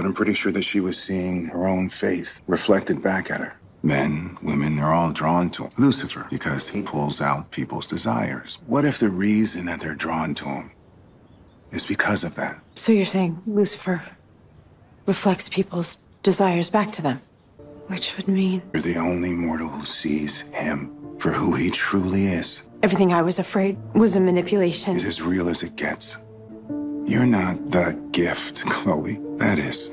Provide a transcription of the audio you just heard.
but I'm pretty sure that she was seeing her own faith reflected back at her. Men, women, they're all drawn to him. Lucifer, because he pulls out people's desires. What if the reason that they're drawn to him is because of that? So you're saying Lucifer reflects people's desires back to them? Which would mean You're the only mortal who sees him for who he truly is. everything I was afraid was a manipulation. Is as real as it gets. You're not the gift, Chloe. That is.